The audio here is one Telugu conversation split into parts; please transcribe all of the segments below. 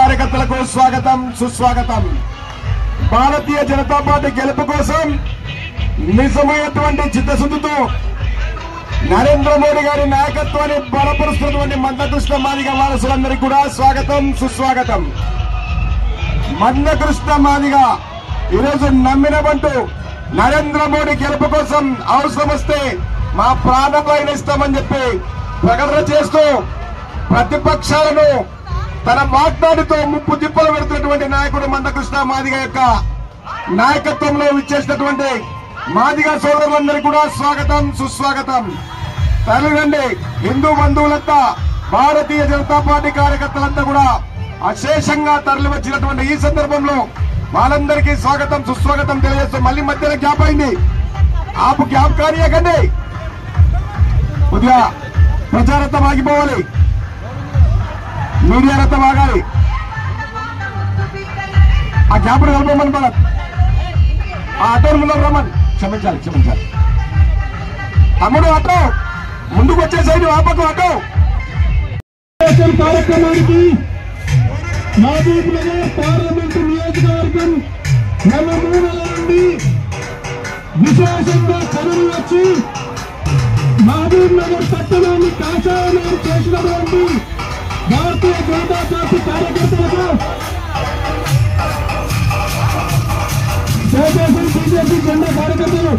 స్వాగతం సుస్వాగతం. భారతీయ జనతా పార్టీ గెలుపు కోసం నిజమైనటువంటి చిత్తశుద్ధితో నరేంద్ర మోడీ గారి నాయకత్వాన్ని బలపరుస్తున్నటువంటి మందకృష్ణ మాదిగ వారసులందరికీ కూడా స్వాగతం సుస్వాగతం. మందకృష్ణ మాదిగ ఈరోజు నమ్మినమంటూ నరేంద్ర మోడీ గెలుపు కోసం అవసరం వస్తే మా ప్రాణాలైన ఇస్తామని చెప్పి ప్రకటన చేస్తూ ప్రతిపక్షాలను తన వాగ్దానితో ముప్పు తిప్పలు పెడుతున్నటువంటి నాయకుడు మందకృష్ణ మాదిగ యొక్క నాయకత్వంలో ఇచ్చేసినటువంటి మాదిగ సోదరులందరికీ కూడా స్వాగతం సుస్వాగతం. తల్లిదండ్రి హిందూ బంధువులంతా భారతీయ జనతా పార్టీ కార్యకర్తలంతా కూడా అశేషంగా తరలి వచ్చినటువంటి ఈ సందర్భంలో వాళ్ళందరికీ స్వాగతం సుస్వాగతం తెలియజేస్తూ మళ్ళీ మధ్యలో గ్యాప్ అయింది. ఆపు గ్యాప్ కానీయకండి కొద్దిగా ప్రచారంతం ఆగిపోవాలి. మీడియా అంతా ఆగాలి. ఆ గ్యాప్ కలపమని మన ఆ ఆటో ముందర రమ్మని. క్షమించాలి క్షమించాలి. తమ్ముడు అటో ముందుకు వచ్చేసైడు ఆపకు ఆటో. దేశం కార్యక్రమానికి మహబూబ్ నగర్ పార్లమెంట్ నియోజకవర్గం నలుమూలల నుండి విశేషంగా కనులు వచ్చి మహబూబ్ నగర్ పట్టణాన్ని కాషాయనం చేసినటువంటి భారతీయ జనతా పార్టీ కార్యకర్తలకు దయచేసి బీజేపీ జెండా కార్యకర్తలు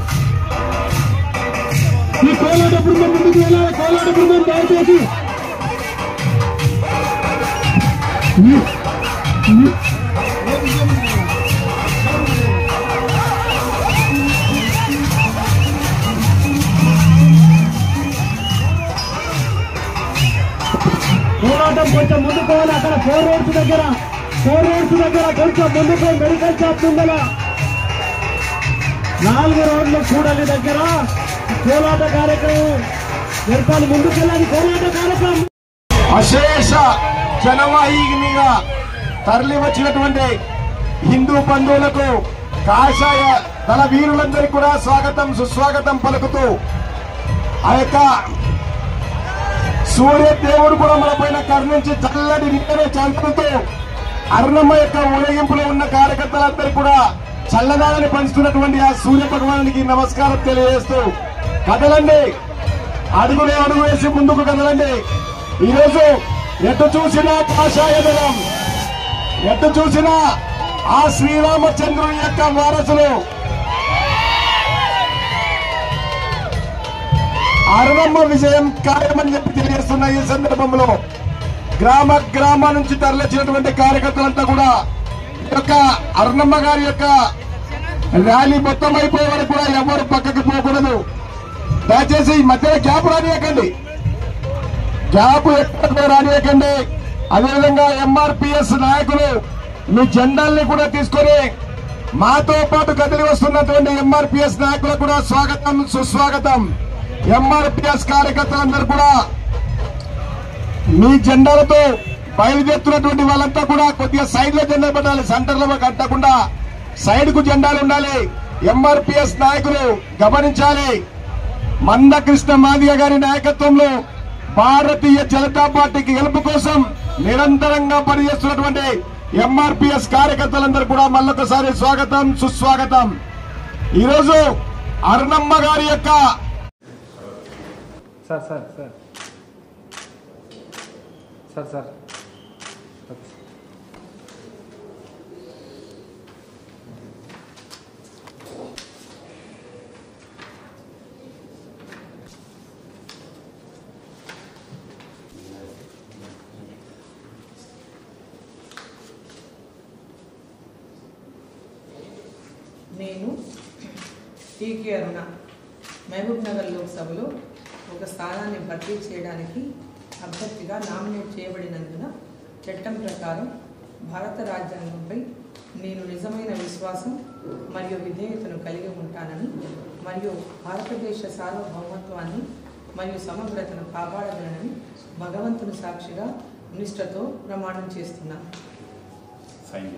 ఈ కోలాట బృందం ముందుకు వెళ్ళాలి కోలాట బృందం దయచేసి పోరాటం కొంచెం ముందుకు పోవాలి. అక్కడ ఫోర్ రోడ్స్ దగ్గర. ఫోర్ రోడ్స్ దగ్గర కొంచెం ముందుకు మెడికల్ షాప్ ముందర నాలుగు రోడ్లు కూడలి దగ్గర. పోరాట కార్యక్రమం. జరపాలి ముందుకెళ్ళాలి. వెళ్ళాలి కార్యక్రమం. అశేష జనవాహినిగా తరలి వచ్చినటువంటి హిందూ బంధువులకు కాషాయ దళ వీరులందరికీ కూడా స్వాగతం సుస్వాగతం పలుకుతూ ఆ యొక్క సూర్య దేవుడు కూడా మన పైన కరుణించి చల్లటి నీడనే చంపుతూ అరుణమ్మ యొక్క ఊరేగింపులో ఉన్న కార్యకర్తలందరికీ కూడా చల్లదాలని పంచుతున్నటువంటి ఆ సూర్య భగవానికి నమస్కారం తెలియజేస్తూ కదలండి. అడుగునే అడుగు వేసి ముందుకు కదలండి. ఈరోజు ఎటు చూసినా కాషాయ దళం ఎటు చూసినా ఆ శ్రీరామచంద్రుని యొక్క వారసులు అరుణమ్మ విజయం ఖాయమని చెప్పి తెలియజేస్తున్న ఈ సందర్భంలో గ్రామ గ్రామ నుంచి తరలించినటువంటి కార్యకర్తలంతా కూడా ఈ యొక్క అరుణమ్మ గారి యొక్క ర్యాలీ మొత్తం అయిపోయే వరకు కూడా ఎవరు పక్కకి పోకూడదు. దయచేసి ఈ మధ్యలో గ్యాప్ రానియకండి. గ్యాప్ ఎక్కడ రానియకండి. అదేవిధంగా ఎంఆర్పిఎస్ నాయకులు మీ జెండాల్ని కూడా తీసుకొని మాతో పాటు కదిలి వస్తున్నటువంటి ఎంఆర్పిఎస్ నాయకులకు కూడా స్వాగతం సుస్వాగతం. ఎంఆర్పిఎస్ కార్యకర్తలందరూ కూడా మీ జెండాలతో బయలుదేరుతున్నటువంటి వాళ్ళంతా కూడా కొద్దిగా సైడ్లో జెండా పెట్టాలి. సెంటర్లో కట్టకుండా సైడ్కు జెండాలు ఉండాలి. ఎంఆర్పిఎస్ నాయకులు గమనించాలి. మందకృష్ణ మాదిగ గారి నాయకత్వంలో భారతీయ జనతా పార్టీకి గెలుపు కోసం నిరంతరంగా పనిచేస్తున్నటువంటి ఎంఆర్పిఎస్ కార్యకర్తలందరూ కూడా మళ్ళొకసారి స్వాగతం సుస్వాగతం. ఈరోజు అరుణమ్మ గారి యొక్క sir sir sir. Sir sir. నేను టీకే అరుణ మహబూబ్ నగర్ లోక్సభలో ఒక స్థానాన్ని భర్తీ చేయడానికి అభ్యర్థిగా నామినేట్ చేయబడినందున చట్టం ప్రకారం భారత రాజ్యాంగంపై నేను నిజమైన విశ్వాసం మరియు విధేయతను కలిగి ఉంటానని మరియు భారతదేశ సార్వభౌమత్వాన్ని మరియు సమగ్రతను కాపాడగలనని భగవంతుని సాక్షిగా నిష్ఠతో ప్రమాణం చేస్తున్నాను సైన్